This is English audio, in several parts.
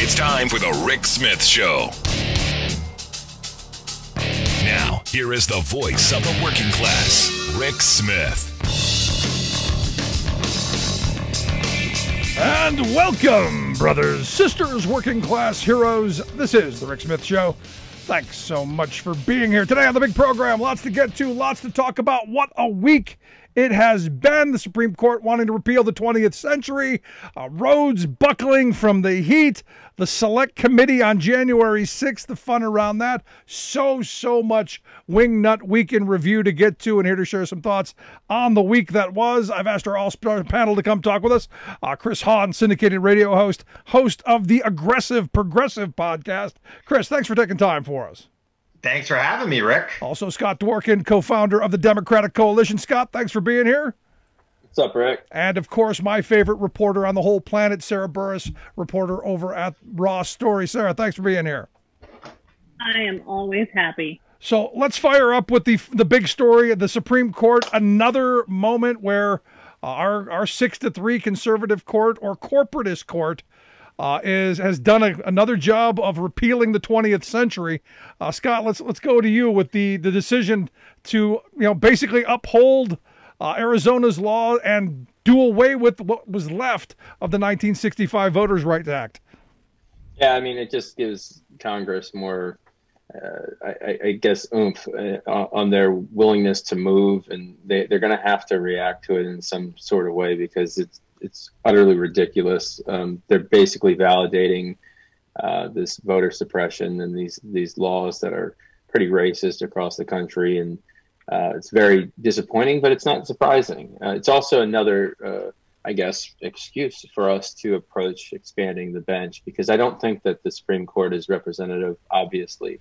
It's time for the Rick Smith Show. Now, here is the voice of the working class, Rick Smith. And welcome, brothers, sisters, working class heroes. This is the Rick Smith Show. Thanks so much for being here today on the big program. Lots to get to, lots to talk about. What a week it has been. The Supreme Court wanting to repeal the 20th century, uh, roads buckling from the heat, the Select Committee on January 6th, the fun around that. So, so much Wingnut Week in Review to get to, and here to share some thoughts on the week that was. I've asked our all star panel to come talk with us. Uh, Chris Hahn, syndicated radio host, host of the Aggressive Progressive podcast. Chris, thanks for taking time for us. Thanks for having me, Rick. Also, Scott Dworkin, co founder of the Democratic Coalition. Scott, thanks for being here. What's up, Rick? And of course, my favorite reporter on the whole planet, Sarah Burris, reporter over at Raw Story. Sarah, thanks for being here. I am always happy. So let's fire up with the the big story of the Supreme Court. Another moment where uh, our our six to three conservative court or corporatist court uh, is has done a, another job of repealing the 20th century. Uh, Scott, let's let's go to you with the the decision to you know basically uphold uh, Arizona's law and do away with what was left of the 1965 Voters' Rights Act. Yeah, I mean, it just gives Congress more, uh, I, I, guess, oomph uh, on their willingness to move, and they, they're going to have to react to it in some sort of way because it's it's utterly ridiculous. Um, they're basically validating uh, this voter suppression and these these laws that are pretty racist across the country, and uh, it's very disappointing. But it's not surprising. Uh, it's also another, uh, I guess, excuse for us to approach expanding the bench because I don't think that the Supreme Court is representative, obviously,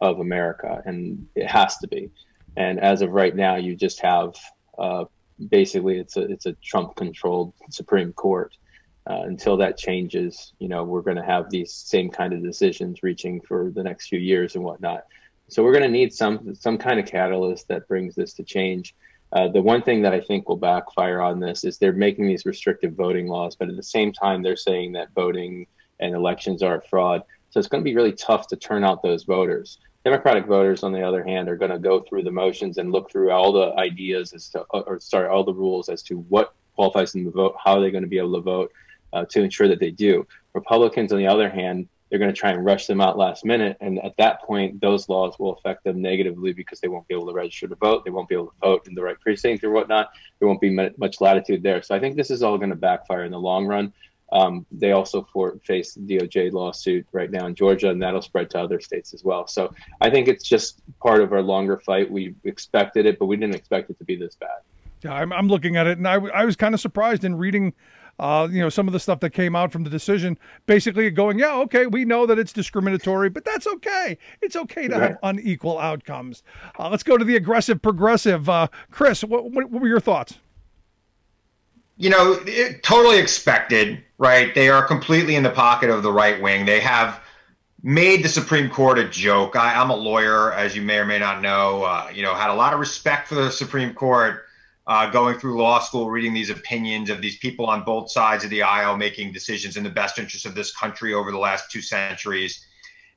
of America, and it has to be. And as of right now, you just have uh, basically it's a it's a Trump controlled Supreme Court. Uh, until that changes, you know, we're going to have these same kind of decisions reaching for the next few years and whatnot. So we're going to need some some kind of catalyst that brings this to change. Uh, the one thing that I think will backfire on this is they're making these restrictive voting laws, but at the same time they're saying that voting and elections are a fraud. So it's going to be really tough to turn out those voters. Democratic voters, on the other hand, are going to go through the motions and look through all the ideas as to, or sorry, all the rules as to what qualifies them to vote, how are they going to be able to vote uh, to ensure that they do. Republicans, on the other hand, they're going to try and rush them out last minute. And at that point, those laws will affect them negatively because they won't be able to register to vote. They won't be able to vote in the right precinct or whatnot. There won't be much latitude there. So I think this is all going to backfire in the long run. Um, they also for, face DOJ lawsuit right now in Georgia, and that'll spread to other states as well. So I think it's just part of our longer fight. We expected it, but we didn't expect it to be this bad. Yeah, I'm, I'm looking at it, and I, I was kind of surprised in reading, uh, you know, some of the stuff that came out from the decision. Basically, going, yeah, okay, we know that it's discriminatory, but that's okay. It's okay to right. have unequal outcomes. Uh, let's go to the aggressive progressive. Uh, Chris, what, what were your thoughts? You know, it, totally expected, right? They are completely in the pocket of the right wing. They have made the Supreme Court a joke. I, am a lawyer, as you may or may not know. Uh, you know, had a lot of respect for the Supreme Court. Uh, going through law school, reading these opinions of these people on both sides of the aisle making decisions in the best interest of this country over the last two centuries,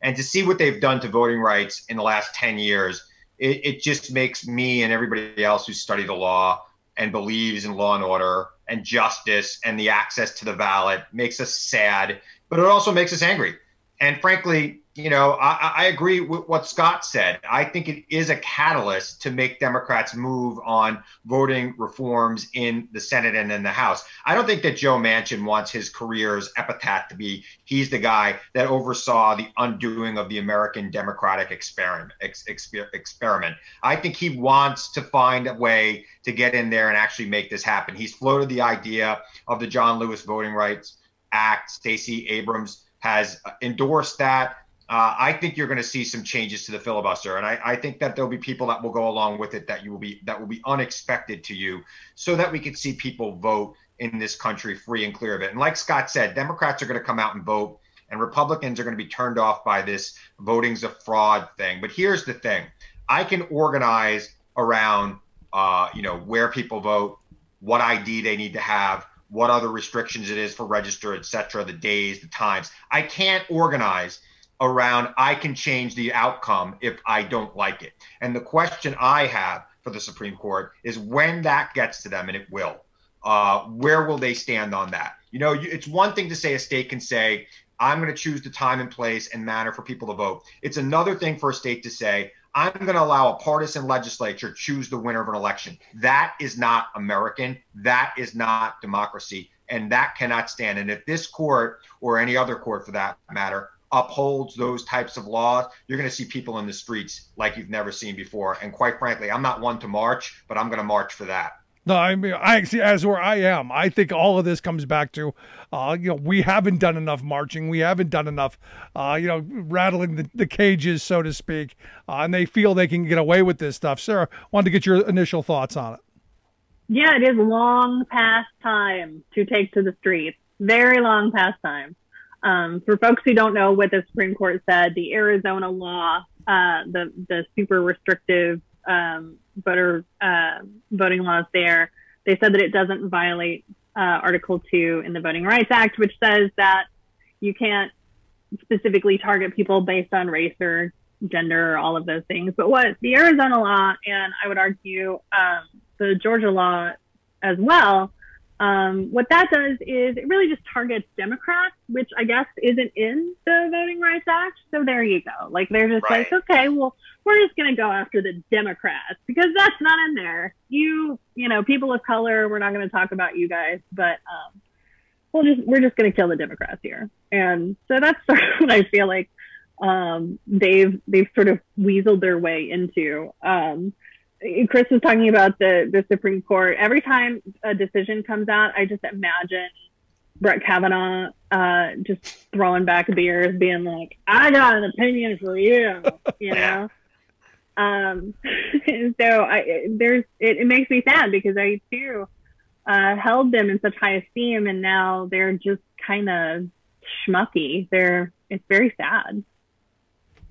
and to see what they've done to voting rights in the last 10 years, it, it just makes me and everybody else who studied the law and believes in law and order and justice and the access to the ballot makes us sad, but it also makes us angry. And frankly, you know, I, I, agree with what Scott said. I think it is a catalyst to make Democrats move on voting reforms in the Senate and in the House. I don't think that Joe Manchin wants his career's epitaph to be he's the guy that oversaw the undoing of the American democratic experiment. Ex, exper, experiment. I think he wants to find a way to get in there and actually make this happen. He's floated the idea of the John Lewis Voting Rights Act. Stacey Abrams has endorsed that. Uh, I think you're going to see some changes to the filibuster, and I, I, think that there'll be people that will go along with it that you will be that will be unexpected to you, so that we can see people vote in this country free and clear of it. And like Scott said, Democrats are going to come out and vote, and Republicans are going to be turned off by this voting's a fraud thing. But here's the thing: I can organize around, uh, you know, where people vote, what ID they need to have, what other restrictions it is for register, et cetera, the days, the times. I can't organize around I can change the outcome if I don't like it. And the question I have for the Supreme Court is when that gets to them, and it will, uh, where will they stand on that? You know, it's one thing to say a state can say, I'm going to choose the time and place and manner for people to vote. It's another thing for a state to say, I'm going to allow a partisan legislature choose the winner of an election. That is not American. That is not democracy. And that cannot stand. And if this court or any other court for that matter upholds those types of laws, you're going to see people in the streets like you've never seen before. And quite frankly, I'm not one to march, but I'm going to march for that. No, I mean, I see as where I am. I think all of this comes back to, uh, you know, we haven't done enough marching. We haven't done enough, uh, you know, rattling the, the cages, so to speak. Uh, and they feel they can get away with this stuff. Sarah, wanted to get your initial thoughts on it. Yeah, it is long past time to take to the streets. Very long past time. Um, for folks who don't know what the Supreme Court said, the Arizona law, uh, the the super restrictive um, voter uh, voting laws there, they said that it doesn't violate uh, Article 2 in the Voting Rights Act, which says that you can't specifically target people based on race or gender or all of those things. But what the Arizona law, and I would argue um, the Georgia law as well, um, what that does is it really just targets Democrats, which I guess isn't in the Voting Rights Act. So there you go. Like they're just right. like, okay, well, we're just going to go after the Democrats because that's not in there. You, you know, people of color, we're not going to talk about you guys, but um, we'll just we're just going to kill the Democrats here. And so that's sort of what I feel like um, they've they've sort of weaseled their way into. Um, Chris was talking about the the Supreme Court. Every time a decision comes out, I just imagine Brett Kavanaugh uh, just throwing back beers, being like, "I got an opinion for you," you know. um, so I there's it, it, makes me sad because I too uh, held them in such high esteem, and now they're just kind of schmucky. They're it's very sad.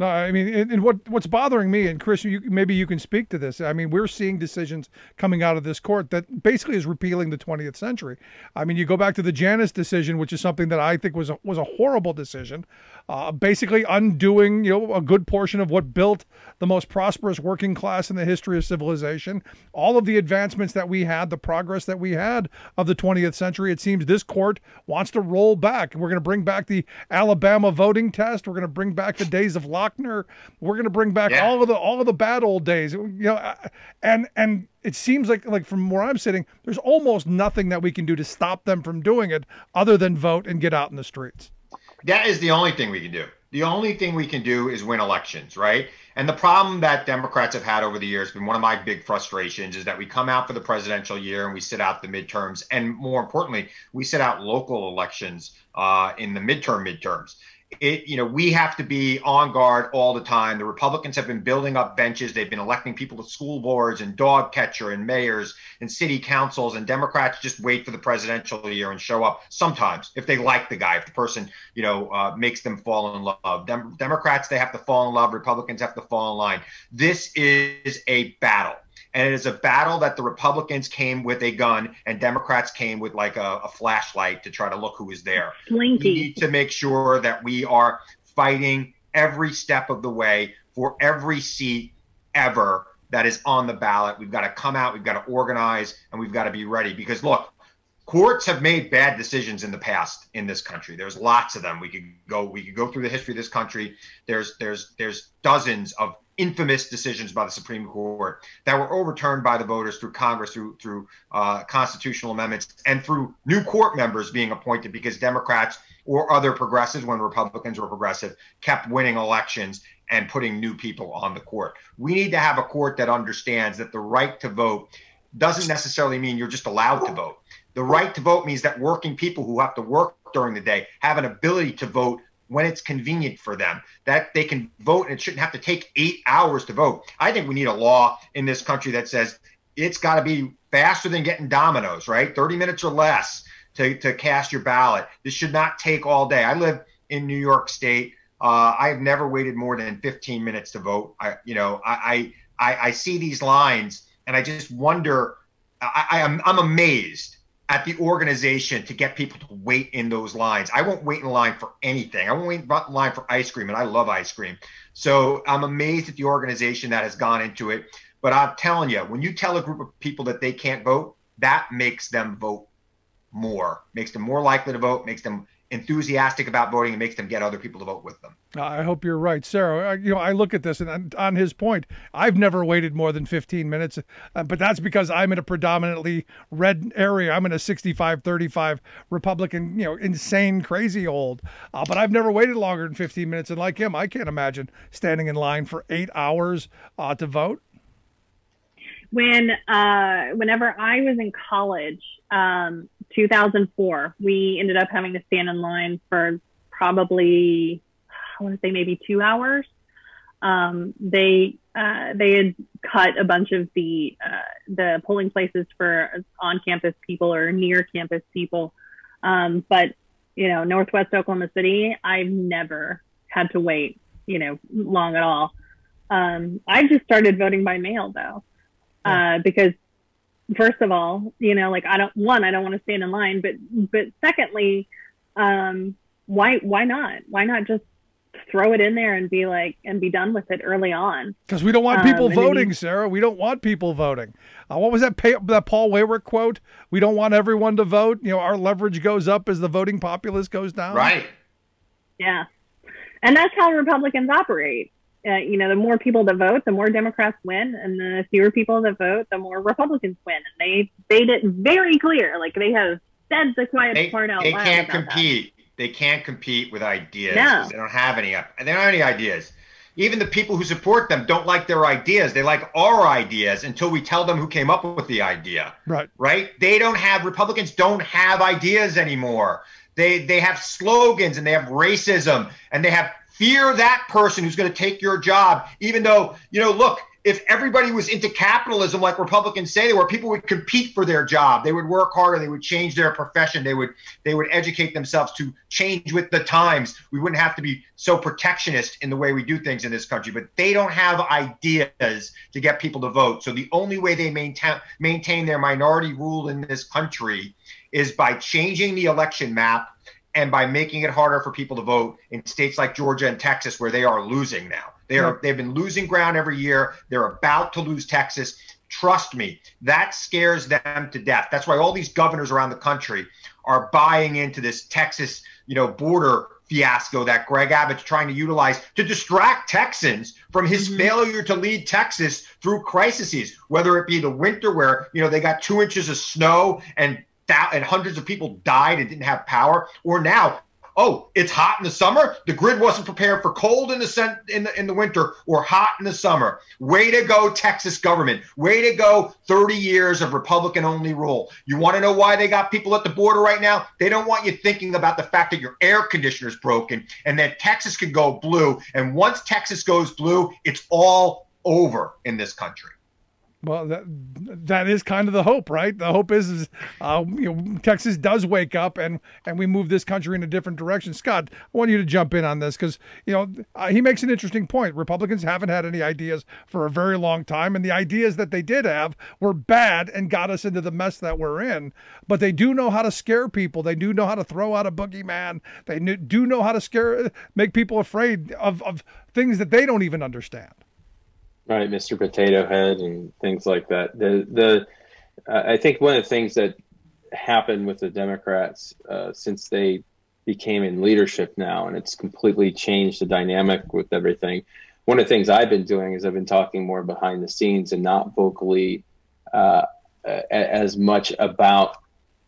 No, I mean, and what what's bothering me, and Chris, you, maybe you can speak to this. I mean, we're seeing decisions coming out of this court that basically is repealing the 20th century. I mean, you go back to the Janus decision, which is something that I think was a, was a horrible decision, uh, basically undoing you know a good portion of what built the most prosperous working class in the history of civilization. All of the advancements that we had, the progress that we had of the 20th century, it seems this court wants to roll back. We're going to bring back the Alabama voting test. We're going to bring back the days of Lochner. We're going to bring back yeah. all of the all of the bad old days. You know, and and it seems like like from where I'm sitting, there's almost nothing that we can do to stop them from doing it other than vote and get out in the streets. That is the only thing we can do. The only thing we can do is win elections, right? And the problem that Democrats have had over the years, been one of my big frustrations, is that we come out for the presidential year and we sit out the midterms, and more importantly, we sit out local elections uh, in the midterm midterms it, you know, we have to be on guard all the time. The Republicans have been building up benches. They've been electing people to school boards and dog catcher and mayors and city councils. And Democrats just wait for the presidential year and show up sometimes if they like the guy, if the person, you know, uh, makes them fall in love. Dem- Democrats, they have to fall in love. Republicans have to fall in line. This is a battle and it is a battle that the Republicans came with a gun and Democrats came with like a, a flashlight to try to look who is there. Slinky. We need to make sure that we are fighting every step of the way for every seat ever that is on the ballot. We've got to come out, we've got to organize, and we've got to be ready. Because look, courts have made bad decisions in the past in this country. There's lots of them. We could go we could go through the history of this country. There's there's there's dozens of infamous decisions by the Supreme Court that were overturned by the voters through Congress, through through uh, constitutional amendments, and through new court members being appointed because Democrats or other progressives, when Republicans were progressive, kept winning elections and putting new people on the court. We need to have a court that understands that the right to vote doesn't necessarily mean you're just allowed to vote. The right to vote means that working people who have to work during the day have an ability to vote when it's convenient for them, that they can vote and it shouldn't have to take eight hours to vote. I think we need a law in this country that says it's got to be faster than getting Domino's, right? 30 minutes or less to, to cast your ballot. This should not take all day. I live in New York State. Uh, I have never waited more than 15 minutes to vote. I, you know, I, I, I see these lines and I just wonder. I, I am I'm amazed at the organization to get people to wait in those lines. I won't wait in line for anything. I won't wait in line for ice cream, and I love ice cream. So I'm amazed at the organization that has gone into it. But I'm telling you, when you tell a group of people that they can't vote, that makes them vote more, makes them more likely to vote, makes them enthusiastic about voting and makes them get other people to vote with them. I hope you're right, Sarah. You know, I look at this and on his point, I've never waited more than 15 minutes, uh, but that's because I'm in a predominantly red area. I'm in a 65-35 Republican, you know, insane, crazy old. Uh, but I've never waited longer than 15 minutes, and like him, I can't imagine standing in line for eight hours uh, to vote. When, uh, whenever I was in college, um, 2004, we ended up having to stand in line for probably, I want to say maybe two hours. Um, they uh, they had cut a bunch of the uh, the polling places for on campus people or near campus people, um, but you know Northwest Oklahoma City, I've never had to wait you know long at all. Um, I just started voting by mail though, uh, because first of all, you know, like I don't one, I don't want to stand in line, but but secondly, um, why why not? Why not just throw it in there and be like and be done with it early on? Because we don't want people um, voting, Sarah. We don't want people voting. Uh, what was that pay, that Paul Weyrich quote? We don't want everyone to vote. You know, our leverage goes up as the voting populace goes down. Right. Yeah, and that's how Republicans operate uh, you know, the more people that vote, the more Democrats win, and the fewer people that vote, the more Republicans win. And they made it very clear, like they have said the quiet they, part out They loud can't compete. That. They can't compete with ideas. No. They don't have any. They don't have any ideas. Even the people who support them don't like their ideas. They like our ideas until we tell them who came up with the idea. Right. Right. They don't have. Republicans don't have ideas anymore. They they have slogans and they have racism and they have fear that person who's going to take your job, even though, you know, look, if everybody was into capitalism like Republicans say they were, people would compete for their job. They would work harder. They would change their profession. They would they would educate themselves to change with the times. We wouldn't have to be so protectionist in the way we do things in this country. But they don't have ideas to get people to vote. So the only way they maintain maintain their minority rule in this country is by changing the election map and by making it harder for people to vote in states like Georgia and Texas where they are losing now. They are they've been losing ground every year. They're about to lose Texas. Trust me, that scares them to death. That's why all these governors around the country are buying into this Texas, you know, border fiasco that Greg Abbott's trying to utilize to distract Texans from his mm-hmm. failure to lead Texas through crises, whether it be the winter where, you know, they got two inches of snow and and hundreds of people died and didn't have power, or now, oh, it's hot in the summer. The grid wasn't prepared for cold in the in the in the winter or hot in the summer. Way to go, Texas government. Way to go, 30 years of Republican only rule. You want to know why they got people at the border right now? They don't want you thinking about the fact that your air conditioner is broken and that Texas can go blue. And once Texas goes blue, it's all over in this country. Well, that that is kind of the hope, right? The hope is, is uh, you know, Texas does wake up and and we move this country in a different direction. Scott, I want you to jump in on this because you know uh, he makes an interesting point. Republicans haven't had any ideas for a very long time, and the ideas that they did have were bad and got us into the mess that we're in. But they do know how to scare people. They do know how to throw out a boogeyman. They do know how to scare, make people afraid of of things that they don't even understand right, Mr. Potato Head and things like that. The the uh, I think one of the things that happened with the Democrats uh, since they became in leadership now, and it's completely changed the dynamic with everything. One of the things I've been doing is I've been talking more behind the scenes and not vocally uh, as much about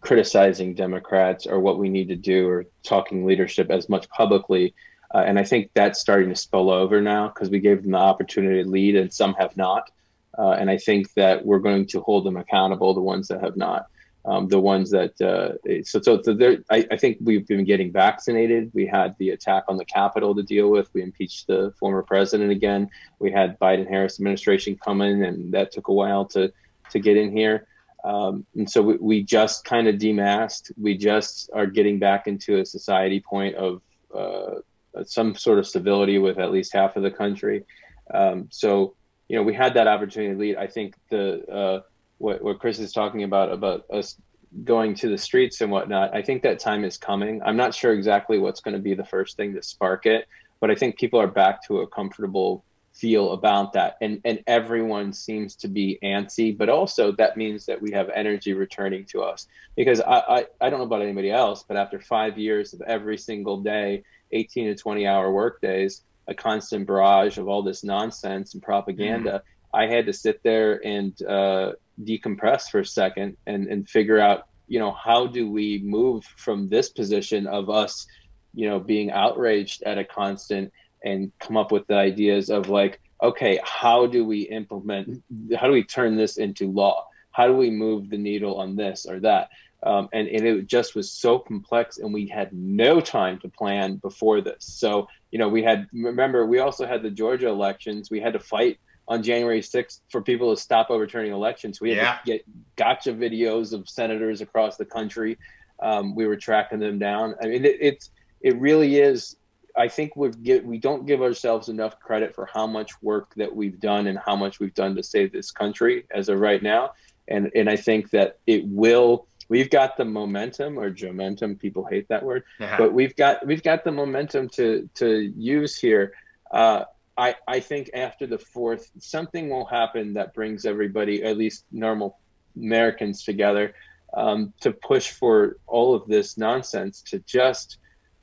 criticizing Democrats or what we need to do or talking leadership as much publicly uh, and I think that's starting to spill over now because we gave them the opportunity to lead and some have not. Uh, and I think that we're going to hold them accountable, the ones that have not. Um, the ones that, uh, so, so, so I, I, think we've been getting vaccinated. We had the attack on the Capitol to deal with. We impeached the former president again. We had Biden Harris administration come in, and that took a while to, to get in here. Um, and so we, we just kind of demasked. We just are getting back into a society point of uh, some sort of stability with at least half of the country. Um, so, you know, we had that opportunity to lead. I think the uh, what, what Chris is talking about about us going to the streets and whatnot. I think that time is coming. I'm not sure exactly what's going to be the first thing to spark it, but I think people are back to a comfortable feel about that and and everyone seems to be antsy but also that means that we have energy returning to us because I, I i don't know about anybody else but after five years of every single day 18 to 20 hour work days a constant barrage of all this nonsense and propaganda mm. i had to sit there and uh, decompress for a second and and figure out you know how do we move from this position of us you know being outraged at a constant and come up with the ideas of like okay how do we implement how do we turn this into law how do we move the needle on this or that um, and, and it just was so complex and we had no time to plan before this so you know we had remember we also had the georgia elections we had to fight on january 6th for people to stop overturning elections we had yeah. to get gotcha videos of senators across the country um, we were tracking them down i mean it, it's it really is I think we get we don't give ourselves enough credit for how much work that we've done and how much we've done to save this country as of right now. And and I think that it will. We've got the momentum or momentum. People hate that word, uh-huh. but we've got we've got the momentum to to use here. Uh, I I think after the fourth, something will happen that brings everybody, at least normal Americans, together um, to push for all of this nonsense to just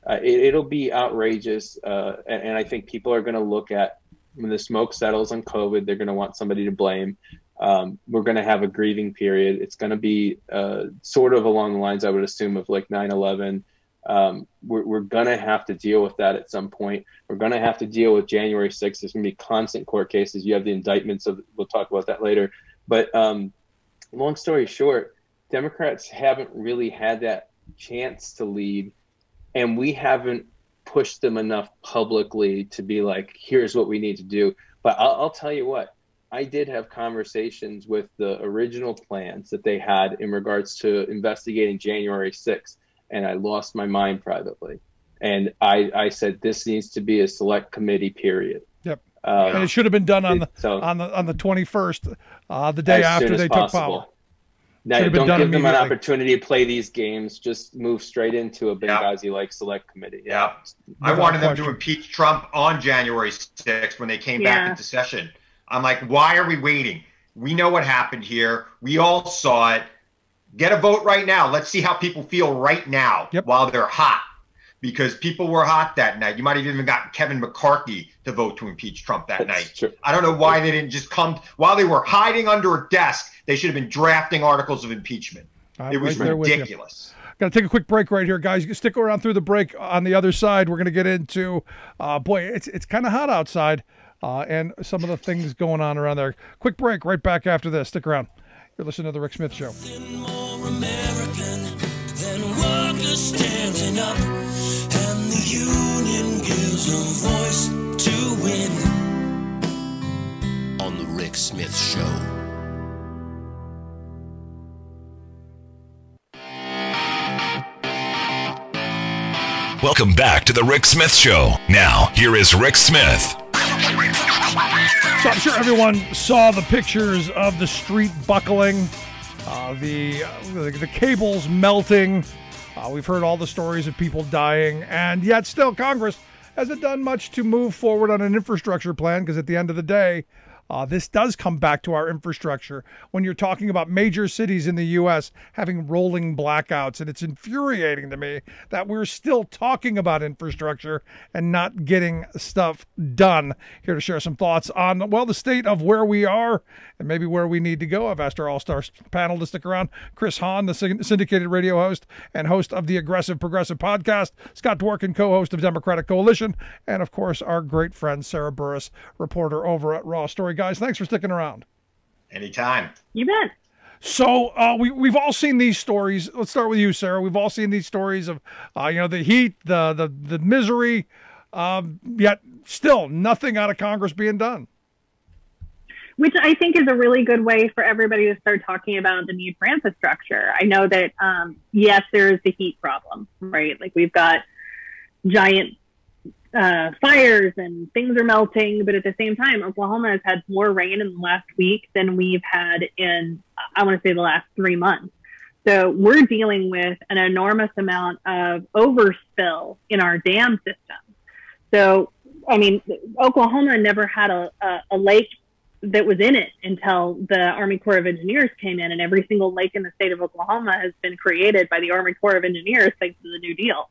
uh, it, will be outrageous. Uh, and, and, I think people are going to look at when the smoke settles on COVID, they're going to want somebody to blame. Um, we're going to have a grieving period. It's going to be uh, sort of along the lines, I would assume, of like 9 11. Um, we're, we're going to have to deal with that at some point. We're going to have to deal with January 6th. There's going to be constant court cases. You have the indictments of, we'll talk about that later. But um, long story short, Democrats haven't really had that chance to lead and we haven't pushed them enough publicly to be like, here's what we need to do. But I'll, I'll tell you what, I did have conversations with the original plans that they had in regards to investigating January 6th, and I lost my mind privately. And I, I said this needs to be a select committee. Period. Yep. Um, and it should have been done on the so, on the on the 21st, uh, the day after they took power. Now, don't give them an opportunity to play these games. Just move straight into a Benghazi like select committee. Yeah. yeah. I wanted them to impeach Trump on January 6th when they came yeah. back into session. I'm like, why are we waiting? We know what happened here. We all saw it. Get a vote right now. Let's see how people feel right now yep. while they're hot. Because people were hot that night. You might have even got Kevin McCarthy to vote to impeach Trump that That's night. True. I don't know why they didn't just come while they were hiding under a desk they should have been drafting articles of impeachment. I'm it was right ridiculous. Got to take a quick break right here, guys. Stick around through the break. On the other side, we're going to get into, uh, boy, it's it's kind of hot outside, uh, and some of the things going on around there. Quick break, right back after this. Stick around. You're listening to the Rick Smith Show. on the Rick Smith Show. Welcome back to the Rick Smith Show. Now, here is Rick Smith. So I'm sure everyone saw the pictures of the street buckling, uh, the, uh, the, cables melting. Uh, we've heard all the stories of people dying, and yet still Congress hasn't done much to move forward on an infrastructure plan because at the end of the day, uh, this does come back to our infrastructure when you're talking about major cities in the U.S. having rolling blackouts. And it's infuriating to me that we're still talking about infrastructure and not getting stuff done. Here to share some thoughts on, well, the state of where we are and maybe where we need to go. I've asked our all star panel to stick around Chris Hahn, the syndicated radio host and host of the Aggressive Progressive podcast, Scott Dworkin, co host of Democratic Coalition, and of course, our great friend Sarah Burris, reporter over at Raw Story guys. Thanks for sticking around. Anytime. You bet. So uh, we we've all seen these stories. Let's start with you, Sarah. We've all seen these stories of uh, you know the heat, the the the misery, um, yet still nothing out of Congress being done. Which I think is a really good way for everybody to start talking about the need for infrastructure. I know that um, yes, there is the heat problem, right? Like we've got giant uh, fires and things are melting. But at the same time, Oklahoma has had more rain in the last week than we've had in, I want to say, the last three months. So we're dealing with an enormous amount of overspill in our dam system. So, I mean, Oklahoma never had a, a, a lake that was in it until the Army Corps of Engineers came in, and every single lake in the state of Oklahoma has been created by the Army Corps of Engineers thanks to the New Deal.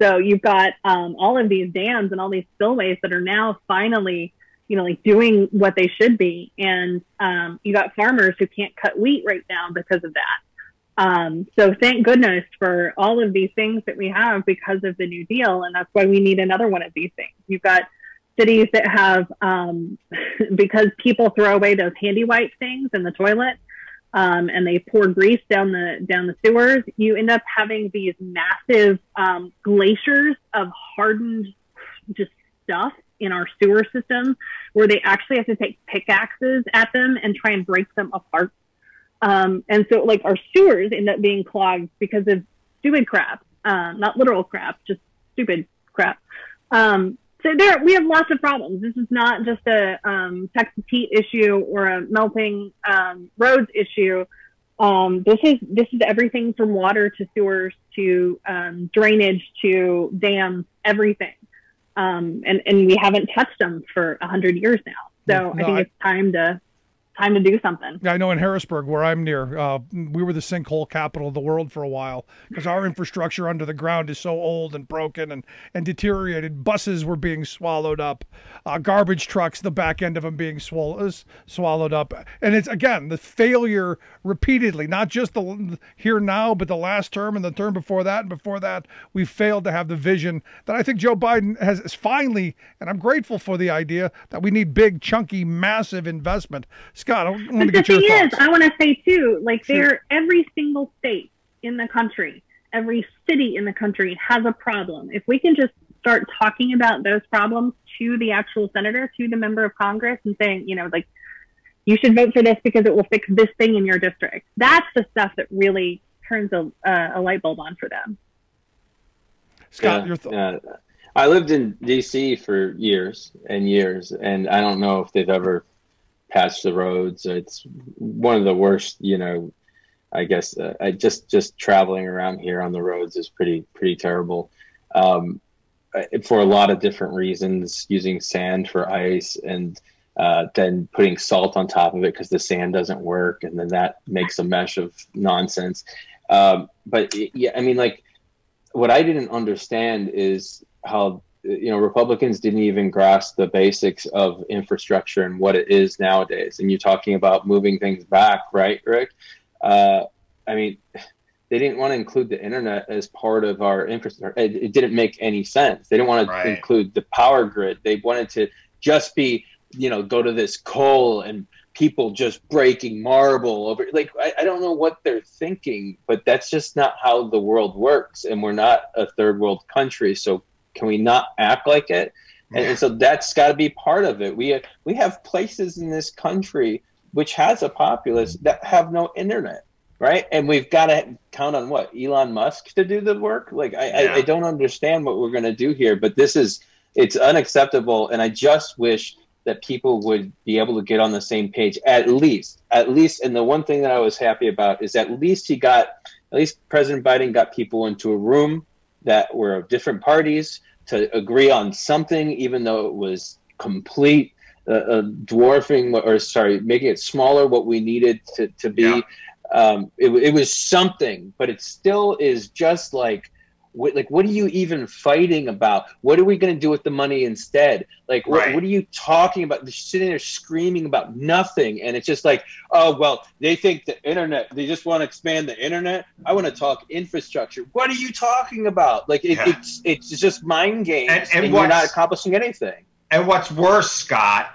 So you've got um, all of these dams and all these spillways that are now finally, you know, like doing what they should be, and um, you got farmers who can't cut wheat right now because of that. Um, so thank goodness for all of these things that we have because of the New Deal, and that's why we need another one of these things. You've got cities that have um, because people throw away those handy wipe things in the toilet um, and they pour grease down the down the sewers you end up having these massive um, glaciers of hardened just stuff in our sewer system where they actually have to take pickaxes at them and try and break them apart. Um, and so like our sewers end up being clogged because of stupid crap uh, not literal crap just stupid crap. Um, so there we have lots of problems. This is not just a um, Texas heat issue or a melting um, roads issue. Um, this is this is everything from water to sewers to um, drainage to dams, everything. Um, and and we haven't touched them for a hundred years now. So no, I think I, it's time to time to do something. I know in Harrisburg, where I'm near, uh, we were the sinkhole capital of the world for a while because our infrastructure under the ground is so old and broken and, and deteriorated. Buses were being swallowed up, uh, garbage trucks, the back end of them being swall- swallowed up. And it's, again, the failure repeatedly, not just the here now, but the last term and the term before that and before that. We failed to have the vision that I think Joe Biden has finally, and I'm grateful for the idea that we need big, chunky, massive investment. Scott, I want to get your thoughts. Is, I want to say too, like sure. there, every single state in the country, every city in the country has a problem. If we can just start talking about those problems to the actual senator, to the member of Congress, and saying, you know, like you should vote for this because it will fix this thing in your district. That's the stuff that really turns a, uh, a light bulb on for them. Scott, yeah, your thoughts. Yeah. I lived in D.C. for years and years, and I don't know if they've ever patch the roads. It's one of the worst, you know, I guess uh, I just just traveling around here on the roads is pretty pretty terrible. Um, for a lot of different reasons, using sand for ice and uh, then putting salt on top of it because the sand doesn't work, and then that makes a mesh of nonsense. Um, but yeah, I mean, like what I didn't understand is how you know republicans didn't even grasp the basics of infrastructure and what it is nowadays. And you're talking about moving things back right rick? Uh, i mean they didn't want to include the internet as part of our infrastructure. It, it didn't make any sense. They didn't want to right. include the power grid. They wanted to just be you know go to this coal and people just breaking marble over like I, I don't know what they're thinking but that's just not how the world works. And we're not a third world country so can we not act like it? And, and so that's got to be part of it. We uh, we have places in this country which has a populace that have no internet, right? And we've got to count on what Elon Musk to do the work. Like I, yeah. I, I don't understand what we're going to do here, but this is it's unacceptable. And I just wish that people would be able to get on the same page at least, at least. And the one thing that I was happy about is at least he got, at least President Biden got people into a room that were of different parties to agree on something, even though it was complete uh, uh, dwarfing or sorry, making it smaller what we needed to, to be. Yeah. Um, it, it was something, but it still is just like what, like what are you even fighting about? What are we going to do with the money instead? Like right. what, what, are you talking about? They're sitting there screaming about nothing and it's just like oh well they think the internet they just want to expand the internet? I want to talk infrastructure. What are you talking about? Like it, yeah. it's it's just mind games and, and, and you're not accomplishing anything. And what's worse scott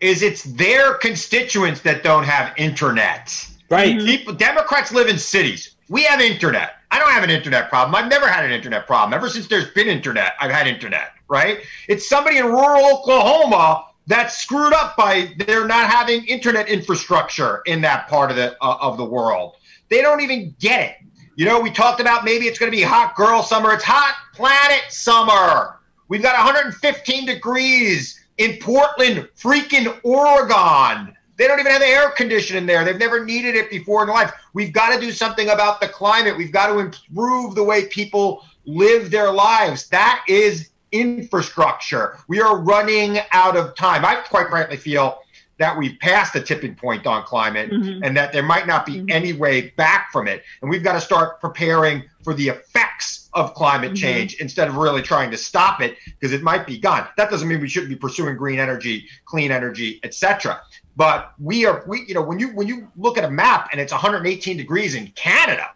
is it's their constituents that don't have internet. Right. People, democrats live in cities. We have internet I don't have an internet problem. I've never had an internet problem. Ever since there's been internet, I've had internet, right? It's somebody in rural Oklahoma that's screwed up by they're not having internet infrastructure in that part of the uh, of the world. They don't even get it. You know, we talked about maybe it's going to be hot girl summer. It's hot planet summer. We've got 115 degrees in Portland, freaking Oregon. They don't even have the air conditioning there. They've never needed it before in life. We've got to do something about the climate. We've got to improve the way people live their lives. That is infrastructure. We are running out of time. I quite frankly feel that we've passed the tipping point on climate mm-hmm. and that there might not be mm-hmm. any way back from it. And we've got to start preparing for the effects of climate mm-hmm. change instead of really trying to stop it because it might be gone. That doesn't mean we shouldn't be pursuing green energy, clean energy, etc. But we are we you know when you when you look at a map and it's 118 degrees in Canada,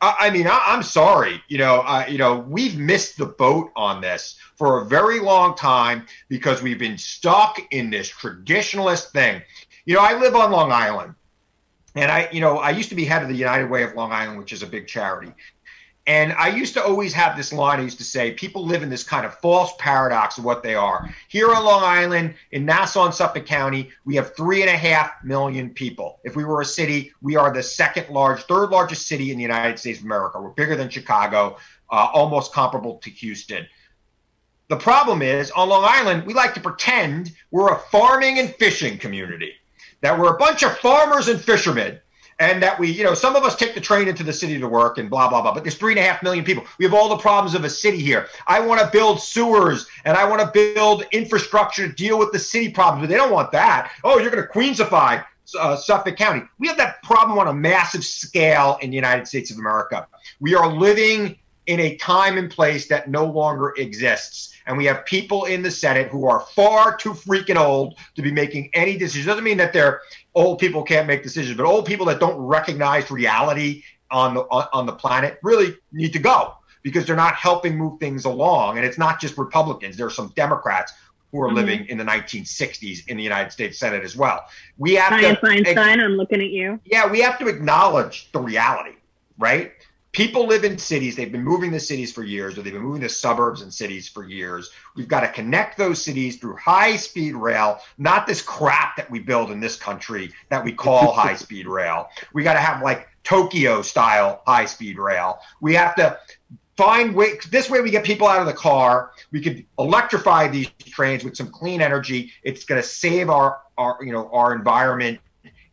I, mean, I, am sorry. You know, uh, you know, we've missed the boat on this for a very long time because we've been stuck in this traditionalist thing. You know, I live on Long Island, and I, you know, I used to be head of the United Way of Long Island, which is a big charity. And I used to always have this line I used to say people live in this kind of false paradox of what they are. Here on Long Island, in Nassau and Suffolk County, we have three and a half million people. If we were a city, we are the second large, third largest city in the United States of America. We're bigger than Chicago, uh, almost comparable to Houston. The problem is on Long Island, we like to pretend we're a farming and fishing community, that we're a bunch of farmers and fishermen and that we, you know, some of us take the train into the city to work and blah, blah, blah. But there's three and a half million people. We have all the problems of a city here. I want to build sewers and I want to build infrastructure to deal with the city problems, but they don't want that. Oh, you're going to Queensify uh, Suffolk County. We have that problem on a massive scale in the United States of America. We are living in a time and place that no longer exists. And we have people in the Senate who are far too freaking old to be making any decisions. Doesn't mean that they're old people can't make decisions, but old people that don't recognize reality on the on the planet really need to go because they're not helping move things along. And it's not just Republicans. There are some Democrats who are mm-hmm. living in the 1960s in the United States Senate as well. We have Senator Feinstein, I'm looking at you. Yeah, we have to acknowledge the reality, right? People live in cities. They've been moving the cities for years, or they've been moving the suburbs and cities for years. We've got to connect those cities through high speed rail, not this crap that we build in this country that we call high speed rail. We got to have like Tokyo style high speed rail. We have to find way this way we get people out of the car we could electrify these trains with some clean energy it's going to save our our you know our environment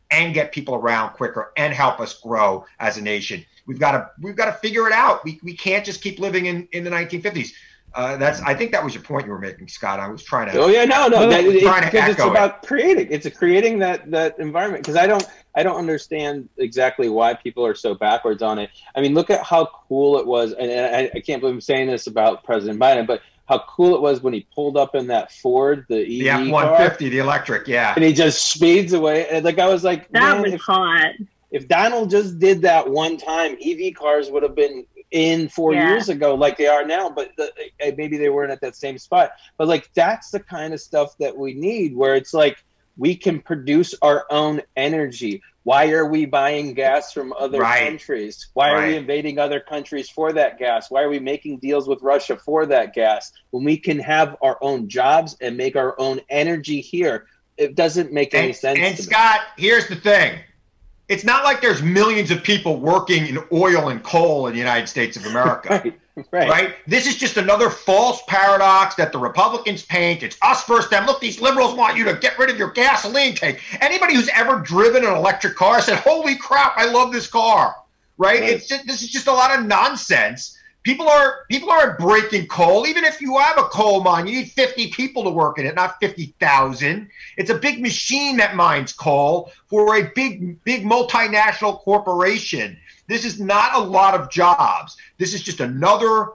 and get people around quicker and help us grow as a nation We've got to we've got to figure it out. We, we can't just keep living in, in the 1950s. Uh, that's I think that was your point you were making, Scott. I was trying to. Oh yeah, no, no, that, it, because it's about it. creating. It's creating that that environment. Because I don't I don't understand exactly why people are so backwards on it. I mean, look at how cool it was, and, and I, I, can't believe I'm saying this about President Biden, but how cool it was when he pulled up in that Ford, the EV the F one fifty, the electric, yeah, and he just speeds away, and like I was like, that was if, hot if Donald just did that one time, EV cars would have been in four yeah. years ago like they are now, but the, eh, maybe they weren't at that same spot. But like that's the kind of stuff that we need where it's like we can produce our own energy. Why are we buying gas from other right. countries? Why right. are we invading other countries for that gas? Why are we making deals with Russia for that gas when we can have our own jobs and make our own energy here? It doesn't make any sense. And Scott, me. here's the thing it's not like there's millions of people working in oil and coal in the United States of America. right, right. right. This is just another false paradox that the Republicans paint. It's us first them. Look, these liberals want you to get rid of your gasoline tank. Anybody who's ever driven an electric car said, "Holy crap, I love this car." Right? right. It's just, this is just a lot of nonsense people are people aren't breaking coal. Even if you have a coal mine, you need 50 people to work in it, not 50,000. It's a big machine that mines coal for a big big multinational corporation. This is not a lot of jobs. This is just another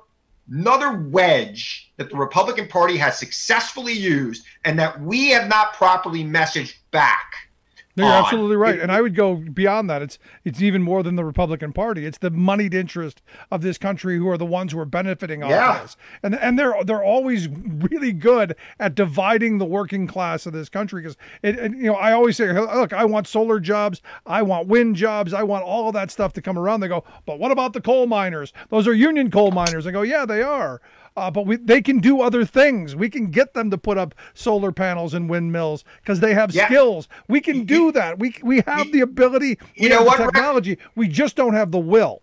another wedge that the Republican Party has successfully used and that we have not properly messaged back. No, you're absolutely right, and I would go beyond that. It's it's even more than the Republican Party. It's the moneyed interest of this country who are the ones who are benefiting off yeah. this, and and they're they're always really good at dividing the working class of this country. Because it, it, you know, I always say, look, I want solar jobs, I want wind jobs, I want all of that stuff to come around. They go, but what about the coal miners? Those are union coal miners. I go, yeah, they are uh, but we, they can do other things. We can get them to put up solar panels and windmills because they have yeah. skills. We can do that. We we have the ability. We you know what, technology. Rick? We just don't have the will.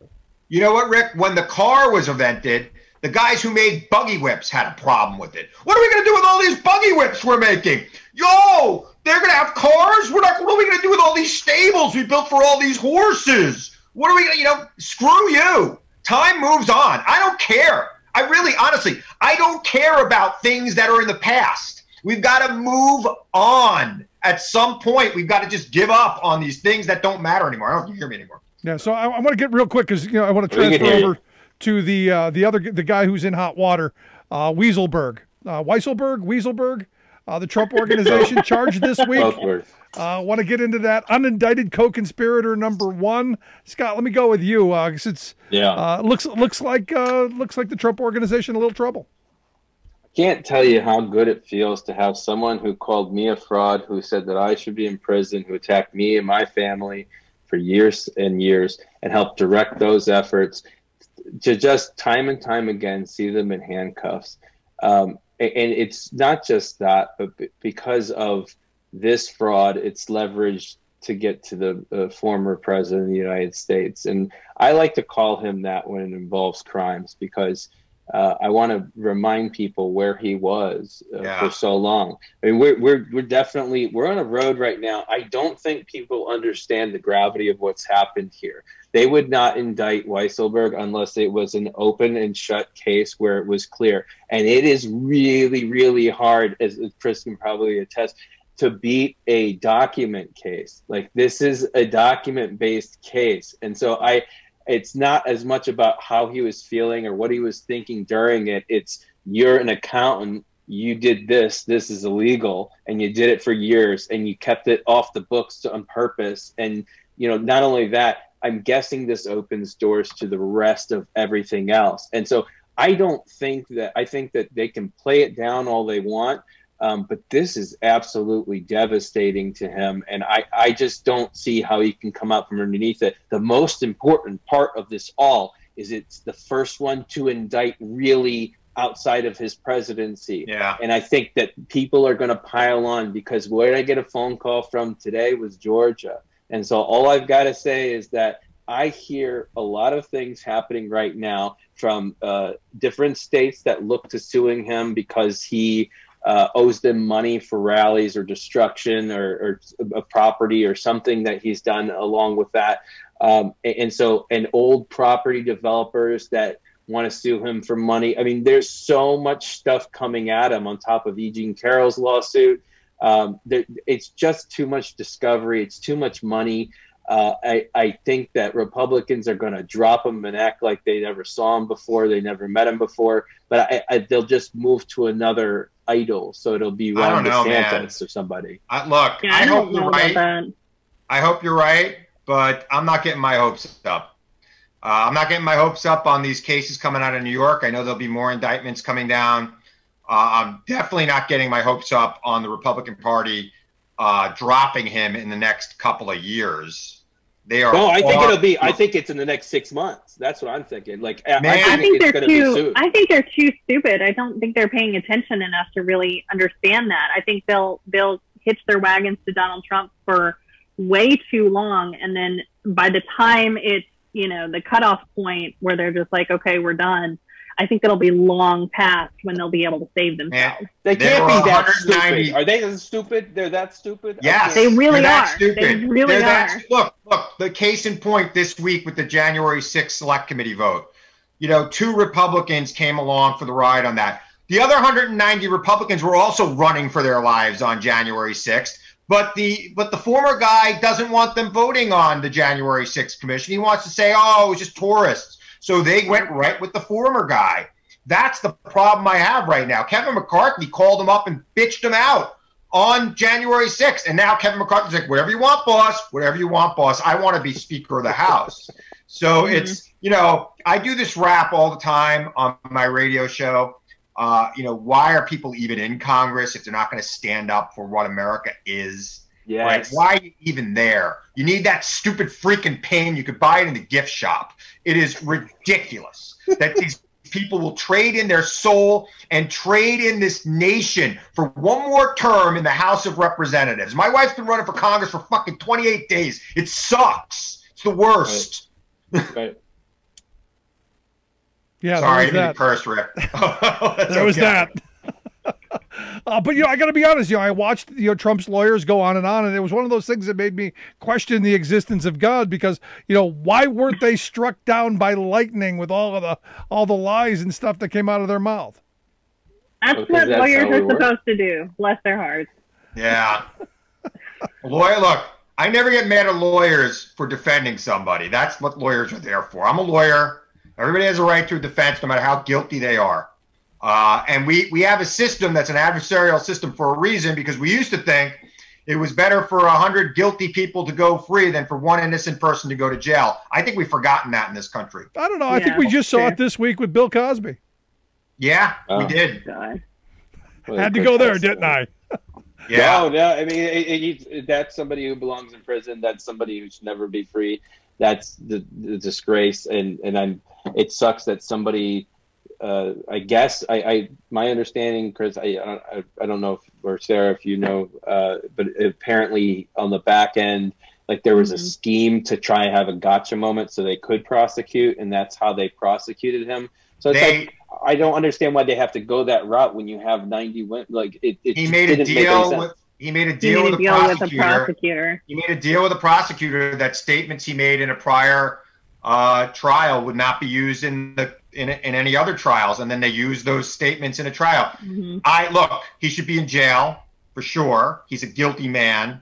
You know what, Rick? When the car was invented, the guys who made buggy whips had a problem with it. What are we going to do with all these buggy whips we're making? Yo, they're going to have cars. We're not. What are we going to do with all these stables we built for all these horses? What are we going to, you know, screw you. Time moves on. I don't care. I really, honestly, I don't care about things that are in the past. We've got to move on. At some point, we've got to just give up on these things that don't matter anymore. I don't hear me anymore. Yeah, so I, I want to get real quick because you know I want to transfer over to the uh, the other the guy who's in hot water, uh, Weaselberg, uh, Weisselberg, Weaselberg, uh, the Trump organization charged this week. Uh, want to get into that unindicted co-conspirator number one, Scott? Let me go with you. Uh, since yeah, uh, looks looks like uh, looks like the Trump organization a little trouble. I can't tell you how good it feels to have someone who called me a fraud, who said that I should be in prison, who attacked me and my family for years and years, and helped direct those efforts to just time and time again see them in handcuffs. Um, and it's not just that, but because of this fraud, it's leveraged to get to the uh, former president of the United States. And I like to call him that when it involves crimes because uh, I want to remind people where he was uh, yeah. for so long. I mean, we're, we're, we're definitely, we're on a road right now. I don't think people understand the gravity of what's happened here. They would not indict Weisselberg unless it was an open and shut case where it was clear. And it is really, really hard, as Chris can probably attest, to beat a document case. Like this is a document based case. And so I, it's not as much about how he was feeling or what he was thinking during it. It's you're an accountant, you did this, this is illegal, and you did it for years and you kept it off the books on purpose. And, you know, not only that, I'm guessing this opens doors to the rest of everything else. And so I don't think that, I think that they can play it down all they want. Um, but this is absolutely devastating to him. And I, I just don't see how he can come out from underneath it. The most important part of this all is it's the first one to indict really outside of his presidency. Yeah. And I think that people are going to pile on because where I get a phone call from today was Georgia. And so all I've got to say is that I hear a lot of things happening right now from uh, different states that look to suing him because he uh, owes them money for rallies or destruction or, or, a property or something that he's done along with that. Um, and so, and old property developers that want to sue him for money. I mean, there's so much stuff coming at him on top of E. Jean Carroll's lawsuit. Um, there, it's just too much discovery. It's too much money. Uh, I, I think that Republicans are going to drop him and act like they never saw him before, they never met him before, but I, I, they'll just move to another idol. So it'll be Ron know, DeSantis man. or somebody. I, look, yeah, I, I hope you're right. I hope you're right, but I'm not getting my hopes up. Uh, I'm not getting my hopes up on these cases coming out of New York. I know there'll be more indictments coming down. Uh, I'm definitely not getting my hopes up on the Republican Party uh, dropping him in the next couple of years. They are. No, I think it'll be. I think it's in the next six months. That's what I'm thinking. Like, Man, I, I think they're too. I think they're too stupid. I don't think they're paying attention enough to really understand that. I think they'll they'll hitch their wagons to Donald Trump for way too long, and then by the time it's you know the cutoff point where they're just like, okay, we're done. I think it'll be long past when they'll be able to save themselves. Yeah. They can't be that stupid. Are they stupid? They're that stupid? Yes, they really are. Stupid. They really they're are. That, look, look. The case in point this week with the January 6th Select Committee vote. You know, two Republicans came along for the ride on that. The other 190 Republicans were also running for their lives on January 6th. But the but the former guy doesn't want them voting on the January 6th commission. He wants to say, "Oh, it was just tourists." So they went right with the former guy. That's the problem I have right now. Kevin McCarthy called him up and bitched him out on January 6th. And now Kevin McCarthy's like, whatever you want, boss, whatever you want, boss. I want to be Speaker of the House. So mm-hmm. it's, you know, I do this rap all the time on my radio show. Uh, you know, why are people even in Congress if they're not going to stand up for what America is? Yes. Right? Why are you even there? You need that stupid freaking pin. You could buy it in the gift shop. It is ridiculous that these people will trade in their soul and trade in this nation for one more term in the House of Representatives. My wife's been running for Congress for fucking 28 days. It sucks. It's the worst. Right. right. yeah. Sorry, I didn't curse, Rick. there was that. Uh, but you know, I got to be honest. You know, I watched you know Trump's lawyers go on and on, and it was one of those things that made me question the existence of God because you know why weren't they struck down by lightning with all of the all the lies and stuff that came out of their mouth? That's what that's lawyers are it works. supposed to do. Bless their hearts. Yeah. Lawyer, look, I never get mad at lawyers for defending somebody. That's what lawyers are there for. I'm a lawyer. Everybody has a right to a defense, no matter how guilty they are. Uh, and we, we have a system that's an adversarial system for a reason because we used to think it was better for 100 guilty people to go free than for one innocent person to go to jail. I think we've forgotten that in this country. I don't know. I think we just saw it this week with Bill Cosby. Yeah, we Oh. did. God. Well, Had to go there, didn't I? Yeah. No, no. I mean, it, it, it, that's somebody who belongs in prison. That's somebody who should never be free. That's the, the disgrace, and and I'm. It sucks that somebody. Uh, I guess I, I my understanding, Chris. I, I don't I, I don't know if or Sarah if you know, uh, but apparently on the back end, like there was a Mhm. scheme to try and have a gotcha moment so they could prosecute, and that's how they prosecuted him. So it's They, like I don't understand why they have to go that route when you have 90 win. Like it, it he made a didn't make any deal sense. with he made a You deal need with to the deal with the prosecutor. prosecutor. he made a deal with the prosecutor that statements he made in a prior uh, trial would not be used in the in, in any other trials, and then they use those statements in a trial. Mhm. I look, he should be in jail for sure. He's a guilty man,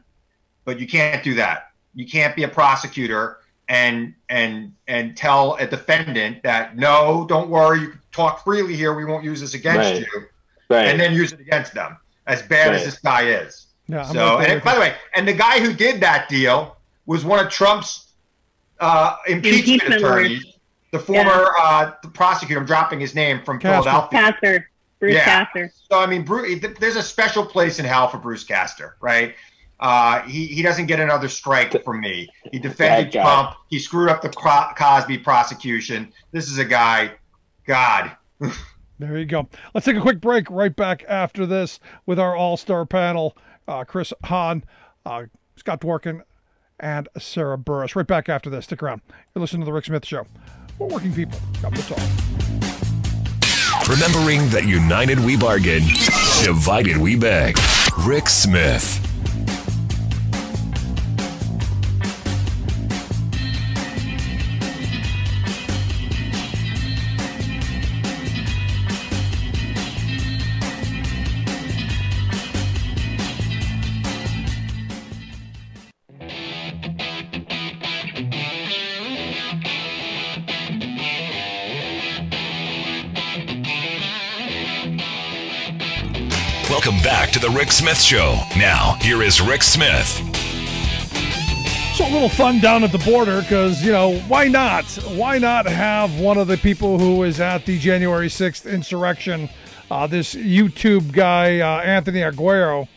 but you can't do that. You can't be a prosecutor and and and tell a defendant that no, don't worry, you can talk freely here. We won't use this against Right. you, Right. and then use it against them. As bad as this guy is. Yeah. I'm So, and it- by the way, and the guy who did that deal was one of Trump's uh, impeachment, Impeachment lawyers. attorneys, the former uh, the prosecutor. I'm dropping his name from Casper. Philadelphia. Castor. Bruce Yeah. Castor. So I mean, Bruce, there's a special place in hell for Bruce Castor, right? Uh, he he doesn't get another strike from me. He defended Trump. He screwed up the Co- Cosby prosecution. This is a guy. God, There you go. Let's take a quick break. Right back after this with our all-star panel: uh, Chris Hahn, uh, Scott Dworkin, and Sarah Burris. Right back after this. Stick around. You're listening to the Rick Smith Show. We're working people. Got to talk. Remembering that united we bargain, divided we beg. Rick Smith. Smith Show. Now, here is Rick Smith. So a little fun down at the border because you know why not? Why not have one of the people who is at the January sixth insurrection, uh, this YouTube guy uh, Anthony Aguero?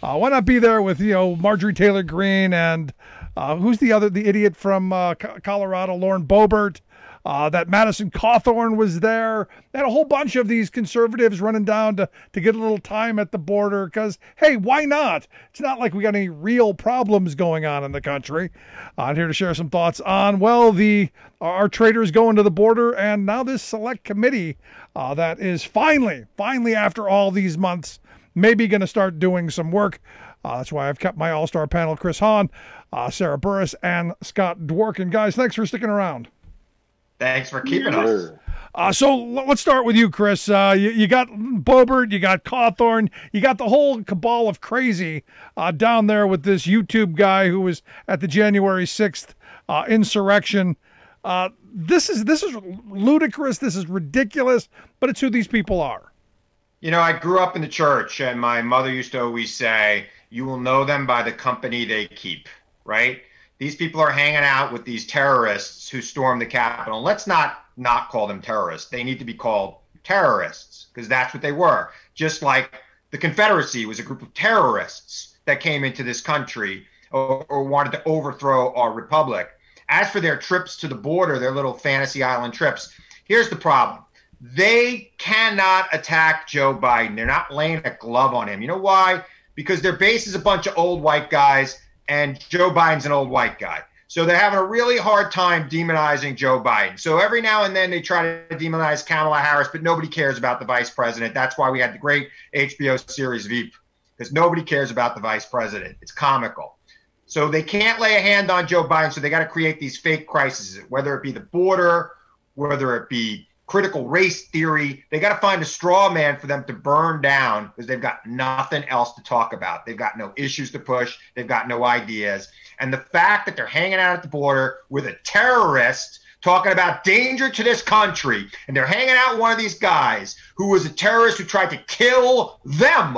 Uh, why not be there with you know Marjorie Taylor Greene and uh, who's the other the idiot from uh, Colorado, Lauren Boebert? Uh, that Madison Cawthorn was there, and a whole bunch of these conservatives running down to, to get a little time at the border because, hey, why not? It's not like we got any real problems going on in the country. I'm here to share some thoughts on, well, the our traders going to the border, and now this select committee uh, that is finally, finally, after all these months, maybe going to start doing some work. Uh, that's why I've kept my all star panel Chris Hahn, uh, Sarah Burris, and Scott Dworkin. Guys, thanks for sticking around. Thanks for keeping us. Uh, so let's start with you, Chris. Uh, you, you got Boebert, you got Cawthorn, you got the whole cabal of crazy uh, down there with this YouTube guy who was at the January sixth uh, insurrection. Uh, this is this is ludicrous. This is ridiculous, but it's who these people are. You know, I grew up in the church, and my mother used to always say, "You will know them by the company they keep." Right? These people are hanging out with these terrorists who stormed the Capitol. Let's not not call them terrorists. They need to be called terrorists because that's what they were. Just like the Confederacy was a group of terrorists that came into this country or, or wanted to overthrow our republic. As for their trips to the border, their little fantasy island trips, here's the problem they cannot attack Joe Biden. They're not laying a glove on him. You know why? Because their base is a bunch of old white guys, and Joe Biden's an old white guy. So they're having a really hard time demonizing Joe Biden. So every now and then they try to demonize Kamala Harris, but nobody cares about the vice president. That's why we had the great HBO series Veep, because nobody cares about the vice president. It's comical. So they can't lay a hand on Joe Biden. So they got to create these fake crises, whether it be the border, whether it be critical race theory. They got to find a straw man for them to burn down because they've got nothing else to talk about. They've got no issues to push. They've got no ideas. And the fact that they're hanging out at the border with a terrorist talking about danger to this country, and they're hanging out with one of these guys who was a terrorist who tried to kill them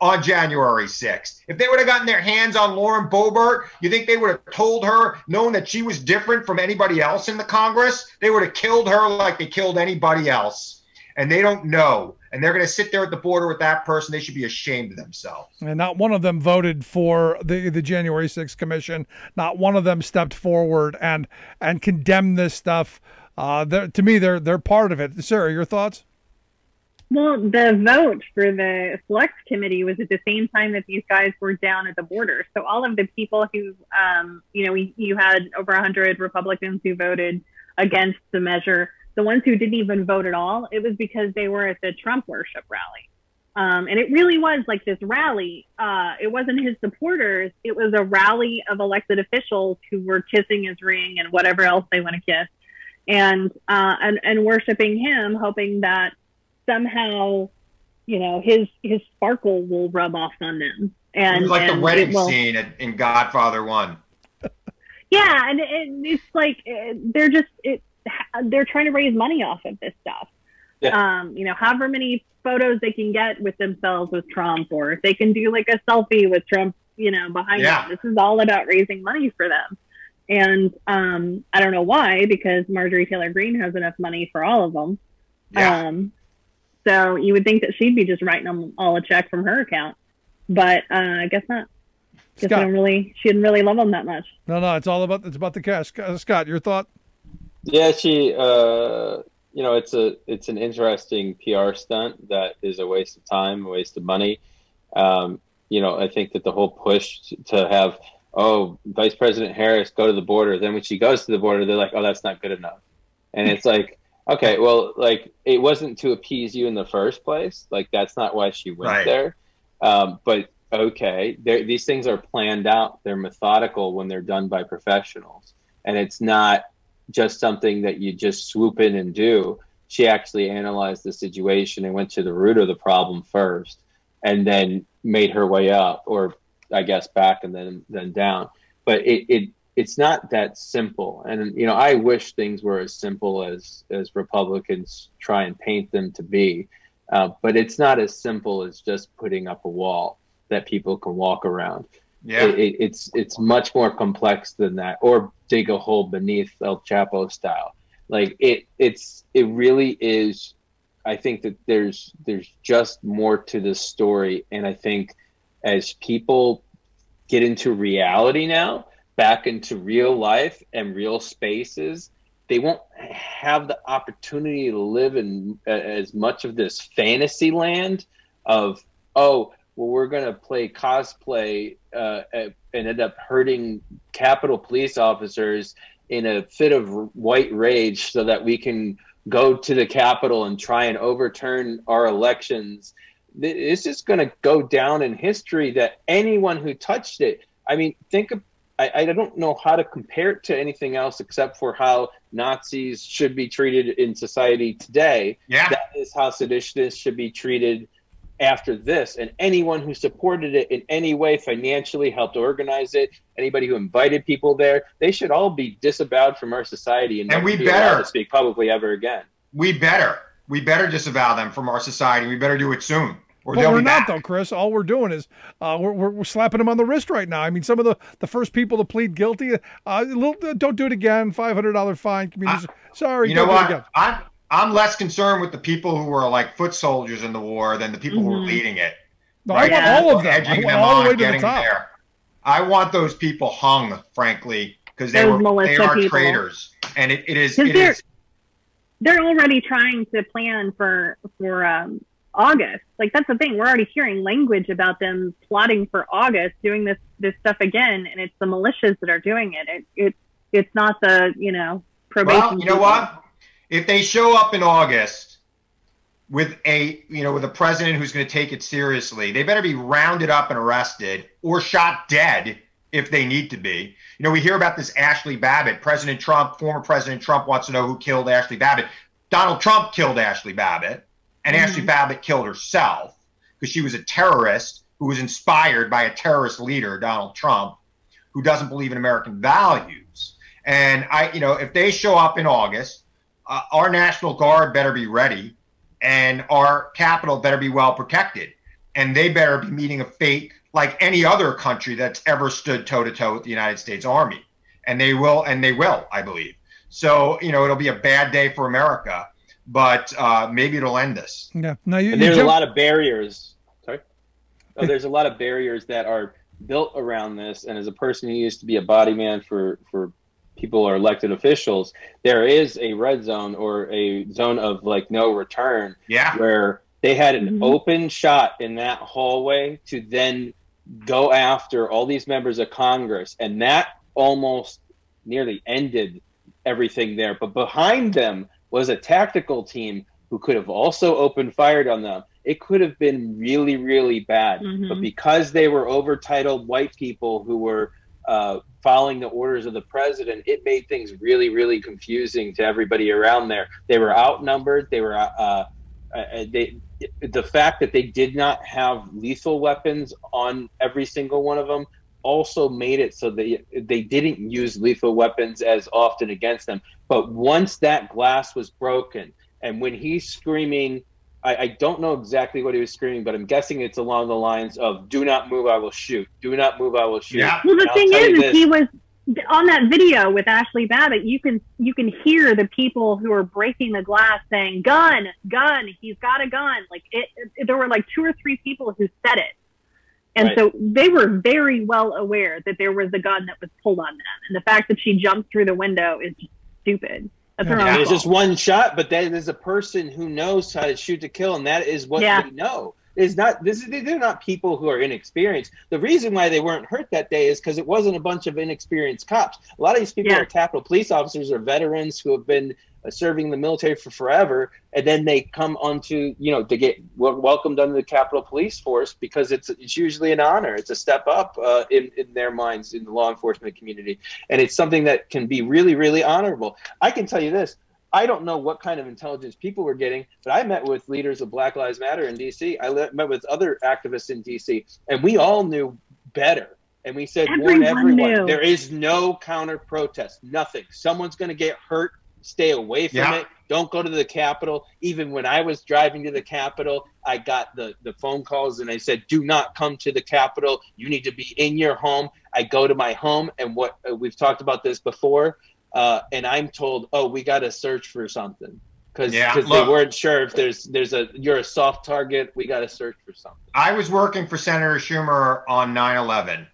on January 6th. If they would have gotten their hands on Lauren Boebert, you think they would have told her, knowing that she was different from anybody else in the Congress? They would have killed her like they killed anybody else. And they don't know. And they're going to sit there at the border with that person. They should be ashamed of themselves. And not one of them voted for the, the January 6th commission. Not one of them stepped forward and and condemned this stuff. Uh, to me, they're they're part of it. Sarah, your thoughts? Well, the vote for the select committee was at the same time that these guys were down at the border. So all of the people who, um, you know, we, you had over 100 Republicans who voted against the measure. The ones who didn't even vote at all, it was because they were at the Trump worship rally. Um, and it really was like this rally. Uh, it wasn't his supporters. It was a rally of elected officials who were kissing his ring and whatever else they want to kiss, and uh, and and worshiping him, hoping that somehow, you know, his his sparkle will rub off on them. And it was like and the wedding will, scene in Godfather One. Yeah, and it, it's like they're just it, they're trying to raise money off of this stuff. Yeah. Um, you know, however many photos they can get with themselves with Trump, or if they can do like a selfie with Trump, you know, behind yeah. them. This is all about raising money for them. And um, I don't know why, because Marjorie Taylor Greene has enough money for all of them. Yeah. Um, so you would think that she'd be just writing them all a check from her account, but uh, I guess not. Guess Scott. I don't really, she didn't really love them that much. No, no, it's all about it's about the cash. Scott, your thought? Yeah, she. Uh, you know, it's a it's an interesting PR stunt that is a waste of time, a waste of money. Um, you know, I think that the whole push to have oh Vice President Harris go to the border, then when she goes to the border, they're like, oh, that's not good enough, and it's like Okay, well, like it wasn't to appease you in the first place. Like that's not why she went right. there. Um, but okay, these things are planned out. They're methodical when they're done by professionals, and it's not just something that you just swoop in and do. She actually analyzed the situation and went to the root of the problem first, and then made her way up, or I guess back and then then down. But it, it it's not that simple. And you know, I wish things were as simple as as Republicans try and paint them to be. Uh, but it's not as simple as just putting up a wall that people can walk around. Yeah, it, it, it's it's much more complex than that, or dig a hole beneath El Chapo style. Like it, it's it really is. I think that there's there's just more to this story, and I think as people get into reality now, back into real life and real spaces, they won't have the opportunity to live in uh, as much of this fantasy land of, oh, well, we're going to play cosplay uh, and end up hurting Capitol police officers in a fit of white rage so that we can go to the Capitol and try and overturn our elections. this is going to go down in history that anyone who touched it. I mean, think of I, I don't know how to compare it to anything else except for how Nazis should be treated in society today. Yeah. That is how seditionists should be treated after this. And anyone who supported it in any way, financially helped organize it, anybody who invited people there, they should all be disavowed from our society and, and we be better to speak publicly ever again. We better. We better disavow them from our society. We better do it soon. Or but we're not though, Chris. All we're doing is uh, we're, we're, we're, slapping them on the wrist right now. I mean, some of the, the first people to plead guilty, uh, little, don't do it again. Five hundred dollar fine. I, sorry, you know what? I'm I'm less concerned with the people who were like foot soldiers in the war than the people mm-hmm. who were leading it. No, right? I want all of them. I want them all the way to the top. There. I want those people hung, frankly, because they were they are people. traitors, and it, it is it they're, is. They're already trying to plan for for um, August. Like that's the thing. We're already hearing language about them plotting for August, doing this this stuff again, and it's the militias that are doing it. It, it it's not the you know probation. Well, you know what? If they show up in August with a you know with a president who's going to take it seriously, they better be rounded up and arrested or shot dead if they need to be. You know, we hear about this Ashley Babbitt. President Trump, former President Trump, wants to know who killed Ashley Babbitt. Donald Trump killed Ashley Babbitt, and mm-hmm. Ashley Babbitt killed herself because she was a terrorist who was inspired by a terrorist leader, Donald Trump, who doesn't believe in American values. And I, you know, if they show up in August, uh, our National Guard better be ready, and our Capitol better be well protected, and they better be meeting a fate like any other country that's ever stood toe to toe with the United States Army, and they will, and they will, I believe. So you know, it'll be a bad day for America, but uh, maybe it'll end this. Yeah. Now you, there's jump- a lot of barriers. Sorry. Oh, there's a lot of barriers that are built around this, and as a person who used to be a body man for for people or elected officials, there is a red zone or a zone of like no return. Yeah. Where they had an mm-hmm. open shot in that hallway to then go after all these members of Congress, and that almost nearly ended everything there. But behind them was a tactical team who could have also opened fired on them. It could have been really, really bad. Mm-hmm. But because they were overtitled white people who were uh, following the orders of the president, it made things really, really confusing to everybody around there. They were outnumbered. They were uh, uh, uh they the fact that they did not have lethal weapons on every single one of them also made it so they they didn't use lethal weapons as often against them. But once that glass was broken, and when he's screaming, I, I, don't know exactly what he was screaming, but I'm guessing it's along the lines of "Do not move, I will shoot. Do not move, I will shoot." Yeah. Well, the thing is, is he was on that video with Ashley Babbitt, you can you can hear the people who are breaking the glass saying "gun, gun, he's got a gun." Like it, it there were like two or three people who said it, and right. so they were very well aware that there was a gun that was pulled on them, and the fact that she jumped through the window is just stupid. That's yeah. There's just one shot, but that is a person who knows how to shoot to kill, and that is what yeah. they know is not this is they're not people who are inexperienced. The reason why they weren't hurt that day is because it wasn't a bunch of inexperienced cops. A lot of these people yeah. are Capitol police officers or veterans who have been uh, serving the military for forever, and then they come onto you know to get welcomed under the Capitol Police Force because it's it's usually an honor. It's a step up uh, in in their minds in the law enforcement community, and it's something that can be really really honorable. I can tell you this I don't know what kind of intelligence people were getting, but I met with leaders of Black Lives Matter in DC. I met with other activists in DC, and we all knew better. And we said, everyone warn everyone, knew. there is no counter protest, nothing. Someone's going to get hurt. Stay away from yeah. it. Don't go to the Capitol. Even when I was driving to the Capitol, I got the, the phone calls and they said, do not come to the Capitol. You need to be in your home. I go to my home, and what uh, we've talked about this before uh, and I'm told, oh, we got to search for something because yeah, they weren't sure if there's there's a you're a soft target. We got to search for something. I was working for Senator Schumer on 9/11,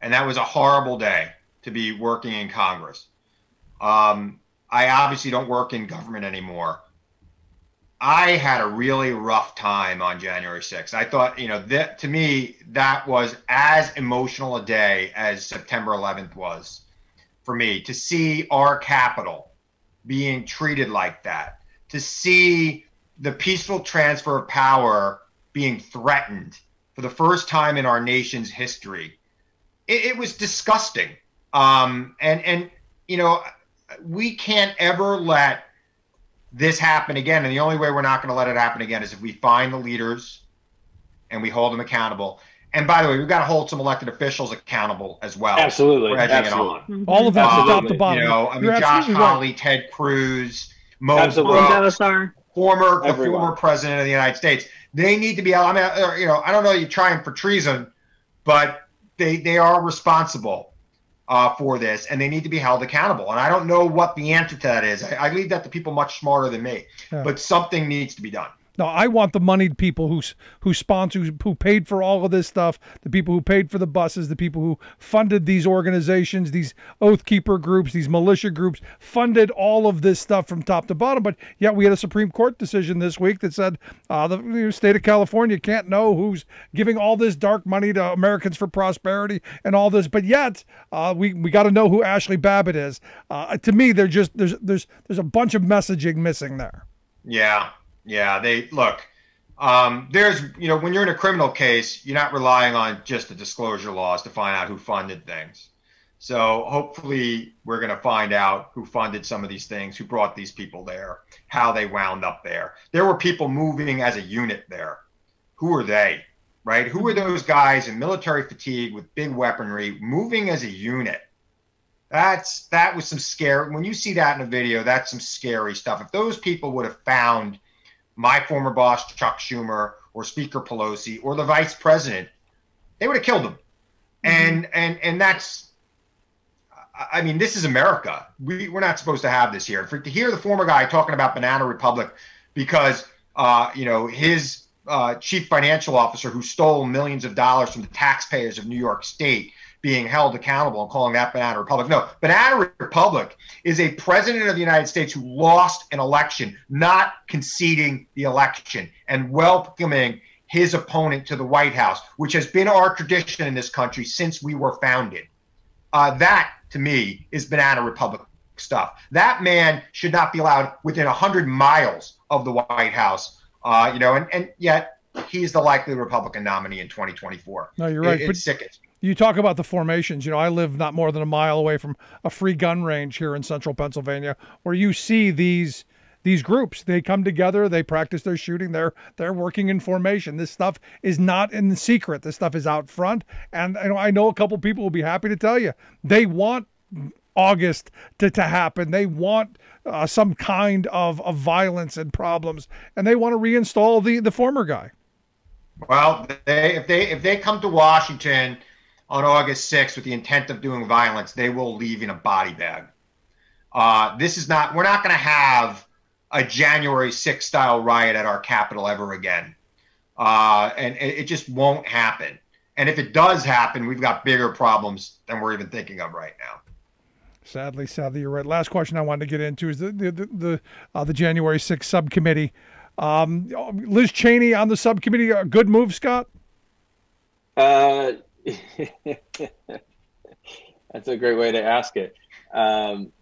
and that was a horrible day to be working in Congress. Um, I obviously don't work in government anymore. I had a really rough time on January 6th. I thought, you know, that to me that was as emotional a day as September 11th was for me to see our capital being treated like that, to see the peaceful transfer of power being threatened for the first time in our nation's history. It, it was disgusting. Um, and, and, you know, we can't ever let this happen again. And the only way we're not going to let it happen again is if we find the leaders and we hold them accountable. And by the way, we've got to hold some elected officials accountable as well. Absolutely. For Absolutely. Mm-hmm. All of that from top to bottom. You know, I mean, You're Josh Hawley, right. Ted Cruz, Mo Brooks, former, the former president of the United States. They need to be, I mean, uh, you know, I don't know you trying for treason, but they, they are responsible uh, for this and they need to be held accountable. And I don't know what the answer to that is. I, I leave that to people much smarter than me, yeah. but something needs to be done. No, I want the moneyed people who who sponsor, who, paid for all of this stuff, the people who paid for the buses, the people who funded these organizations, these oath keeper groups, these militia groups, funded all of this stuff from top to bottom. But yet we had a Supreme Court decision this week that said uh, the state of California can't know who's giving all this dark money to Americans for Prosperity and all this. But yet uh, we we got to know who Ashley Babbitt is. Uh, to me, they're just there's there's there's a bunch of messaging missing there. Yeah, yeah, they look. Um, there's, you know, when you're in a criminal case, you're not relying on just the disclosure laws to find out who funded things. So hopefully, we're going to find out who funded some of these things, who brought these people there, how they wound up there. There were people moving as a unit there. Who are they? Right? Who are those guys in military fatigue with big weaponry moving as a unit? That's that was some scary. When you see that in a video, that's some scary stuff. If those people would have found my former boss Chuck Schumer or Speaker Pelosi or the vice president, they would have killed them. Mm-hmm. And and and that's I mean, this is America. We, we're not supposed to have this here. For, to hear the former guy talking about Banana Republic because, uh, you know, his uh, chief financial officer who stole millions of dollars from the taxpayers of New York State being held accountable and calling that Banana Republic. No, Banana Republic is a president of the United States who lost an election, not conceding the election and welcoming his opponent to the White House, which has been our tradition in this country since we were founded. Uh, that, to me, is Banana Republic stuff. That man should not be allowed within 100 miles of the White House. Uh, you know, and, and yet he's the likely Republican nominee in 2024. No, you're right. It, it sickens you talk about the formations. You know, I live not more than a mile away from a free gun range here in central Pennsylvania, where you see these these groups. They come together, they practice their shooting. They're they're working in formation. This stuff is not in the secret. This stuff is out front. And you know, I know a couple people will be happy to tell you they want August to, to happen. They want uh, some kind of, of violence and problems, and they want to reinstall the the former guy. Well, they, if they if they come to Washington on August 6th with the intent of doing violence, they will leave in a body bag. Uh, this is not, we're not going to have a January 6th style riot at our capital ever again. Uh, and it, it just won't happen. And if it does happen, we've got bigger problems than we're even thinking of right now. Sadly, sadly, you're right. Last question I wanted to get into is the the the, the, uh, the January 6th subcommittee. Um, Liz Cheney on the subcommittee, a good move, Scott. Uh, That's a great way to ask it. Um,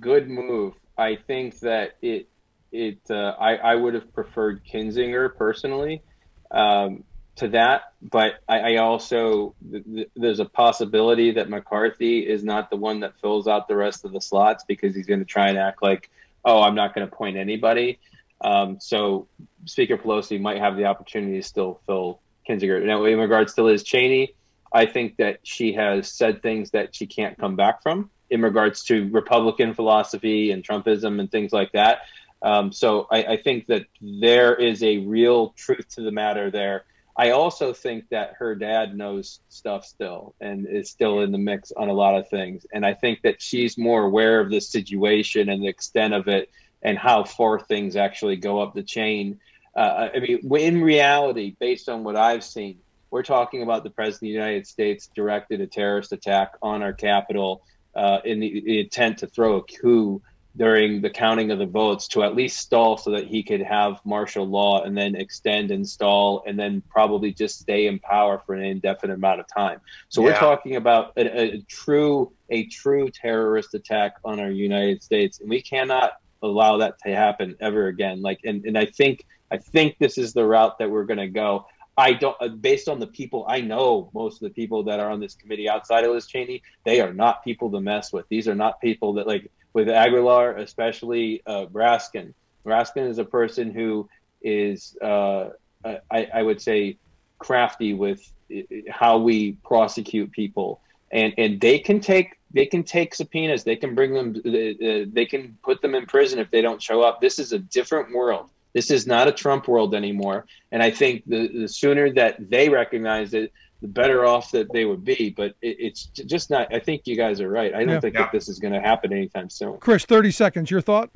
good move. I think that it it uh, I, I would have preferred Kinzinger personally um, to that, but I, I also th- th- there's a possibility that McCarthy is not the one that fills out the rest of the slots because he's going to try and act like, oh, I'm not going to point anybody. Um, so Speaker Pelosi might have the opportunity to still fill Kinzinger. Now, in regards to Liz Cheney, I think that she has said things that she can't come back from in regards to Republican philosophy and Trumpism and things like that. Um, so I, I, think that there is a real truth to the matter there. I also think that her dad knows stuff still and is still in the mix on a lot of things. And I think that she's more aware of the situation and the extent of it and how far things actually go up the chain. Uh, I mean, in reality, based on what I've seen, we're talking about the president of the United States directed a terrorist attack on our capital uh, in the, the, intent to throw a coup during the counting of the votes to at least stall so that he could have martial law and then extend and stall and then probably just stay in power for an indefinite amount of time. So yeah. we're talking about a, a true a true terrorist attack on our United States, and we cannot allow that to happen ever again. Like, and, and I think I think this is the route that we're going to go. I don't, uh, based on the people I know, most of the people that are on this committee outside of Liz Cheney, they are not people to mess with. These are not people that, like, with Aguilar, especially uh, Raskin. Raskin is a person who is, uh, I, I would say, crafty with uh, how we prosecute people, and and they can take they can take subpoenas, they can bring them, uh, they can put them in prison if they don't show up. This is a different world this is not a Trump world anymore. And I think the, the sooner that they recognize it, the better off that they would be. But it, it's just not, I think you guys are right. I don't yeah. think yeah. that this is going to happen anytime soon. Chris, 30 seconds. Your thought?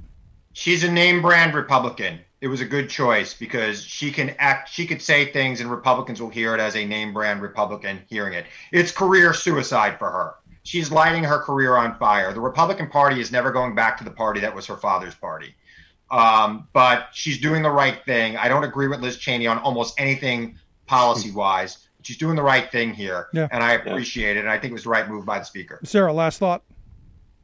She's a name brand Republican. It was a good choice because she can act, she could say things and Republicans will hear it as a name brand Republican hearing it. It's career suicide for her. She's lighting her career on fire. The Republican Party is never going back to the party that was her father's party. Um, but she's doing the right thing. I don't agree with Liz Cheney on almost anything policy wise. She's doing the right thing here, Yeah. and I appreciate it. And I think it was the right move by the speaker. Sarah, last thought.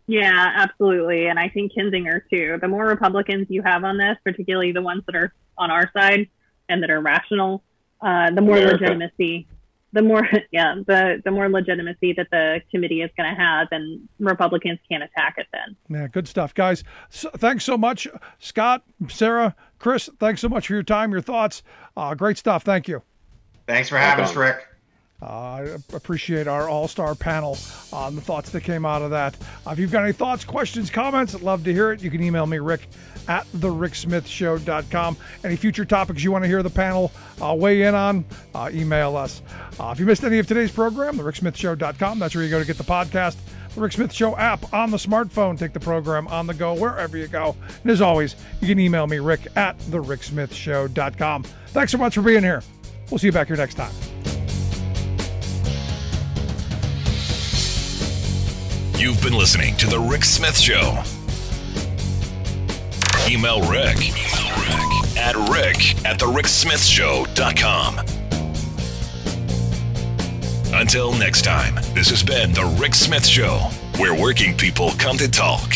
Yeah, absolutely. And I think Kinzinger too. The more Republicans you have on this, particularly the ones that are on our side and that are rational, uh, the more America. legitimacy, the more yeah, the the more legitimacy that the committee is going to have, and Republicans can't attack it then. Yeah, good stuff, guys. So, thanks so much, Scott, Sarah, Chris. Thanks so much for your time, your thoughts. Uh, great stuff. Thank you. Thanks for having us, Rick. Uh, I appreciate our all star panel on the thoughts that came out of that. Uh, if you've got any thoughts, questions, comments, I'd love to hear it. You can email me, Rick at thericksmithshow.com. Any future topics you want to hear the panel uh, weigh in on, uh, email us. Uh, if you missed any of today's program, thericksmithshow.com, that's where you go to get the podcast. The Rick Smith Show app on the smartphone. Take the program on the go wherever you go. And as always, you can email me, Rick at thericksmithshow.com. Thanks so much for being here. We'll see you back here next time. You've been listening to The Rick Smith Show. Email Rick, Rick at rick at thericksmithshow.com. Until next time, this has been The Rick Smith Show, where working people come to talk.